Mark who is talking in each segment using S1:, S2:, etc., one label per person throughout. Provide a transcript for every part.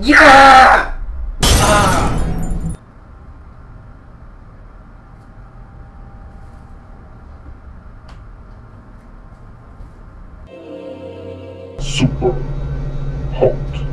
S1: Yeah! Ah!
S2: Super hot.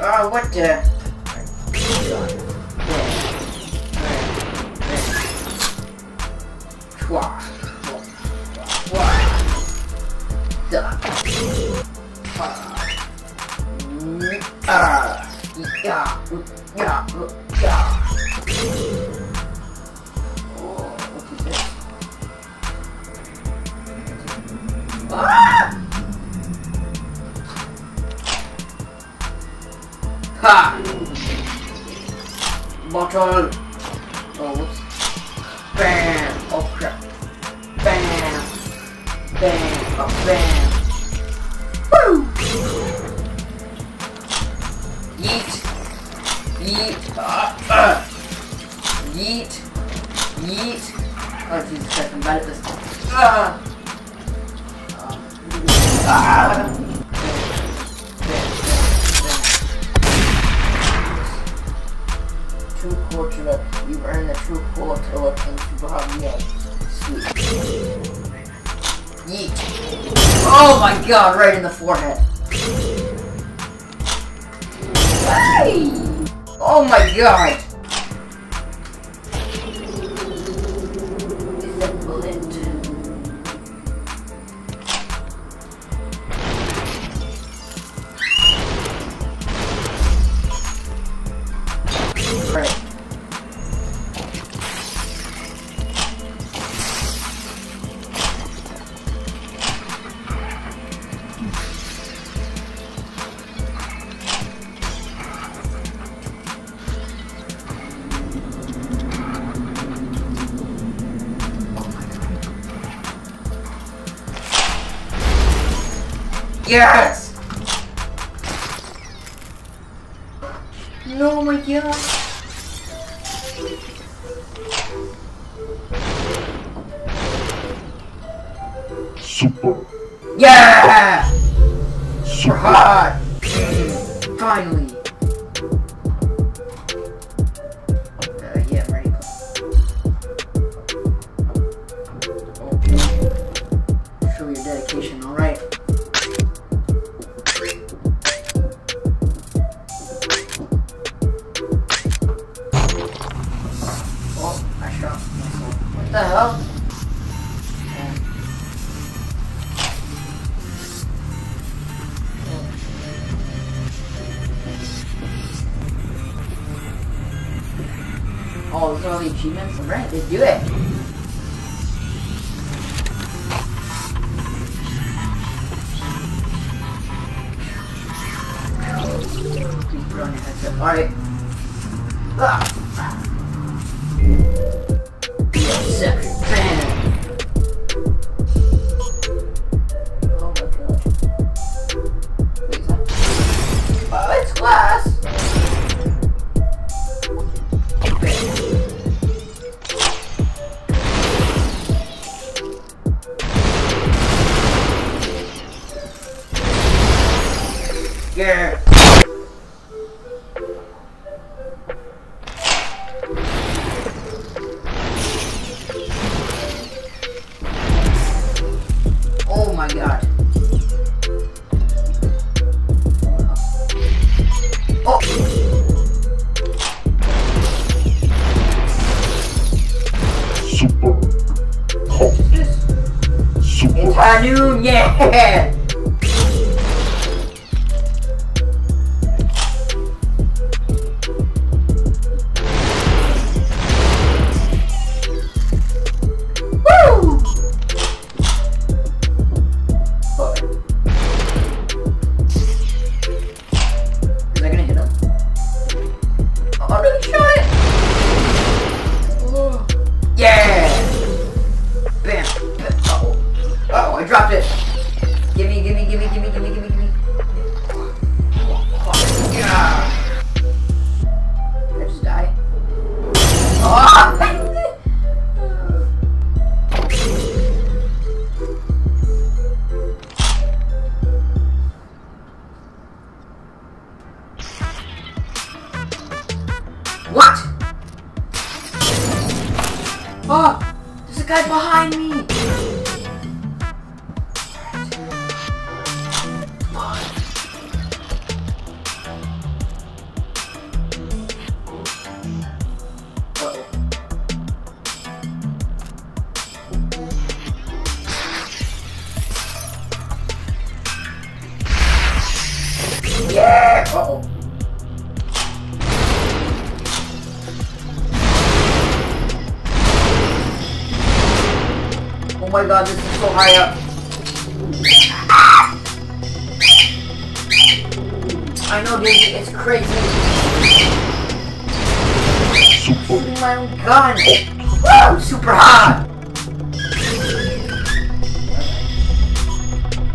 S1: Oh, what the? Yeah. Yeah. Yeah. Ha! Bottle. Oh, whoops. Bam! Oh crap. Bam! Bam! Oh, bam! Woo! Yeet! Yeet! Ah! ah. Yeet! Yeet! Oh, Jesus Christ, I'm bad at this. Ah! True Quarter, you've earned the True Quarter in Super Hot Sweet. Yeet. Oh my god, right in the forehead. Hey! Oh my god! Yes! No, my god.
S2: super
S1: Yeah!
S2: Super
S1: hot! Finally! All the achievements? Alright, let's do it. Alright. Ah. Oh my god. Wait, is that? Oh, it's glass! hair. my god, this is so high up. I know, dude, it's crazy.
S2: Super.
S1: Oh my god! Woo! Super hot!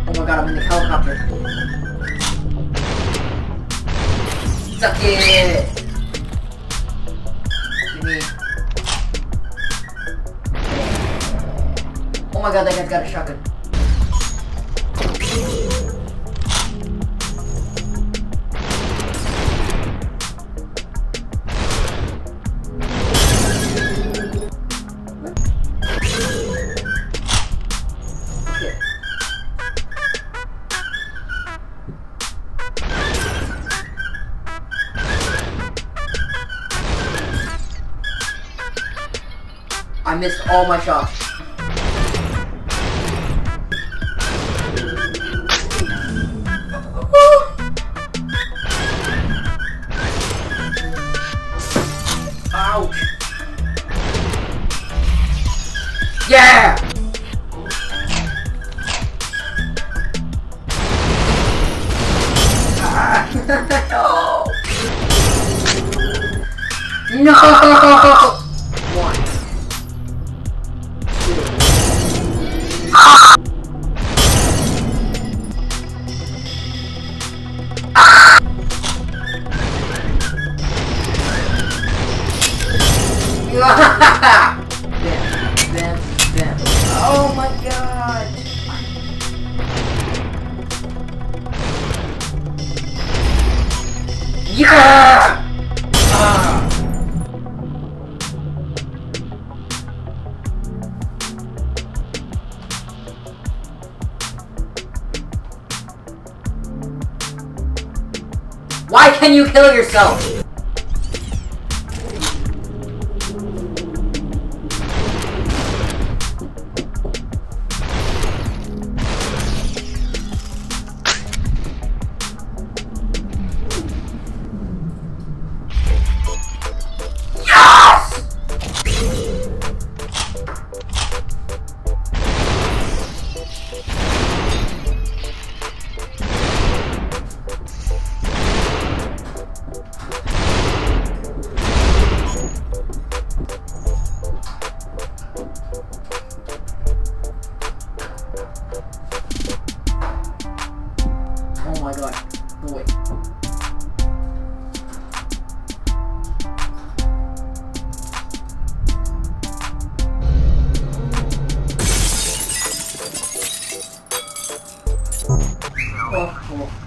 S1: Oh my god, I'm in the helicopter. Suck it! Give me my god, that guy's got a shotgun. I missed all my shots. Ouch! Yeah! Ah. no! No! Yeah! Ah! Why can you kill yourself? 重い。Oh, cool.